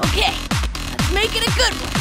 Okay, let's make it a good one.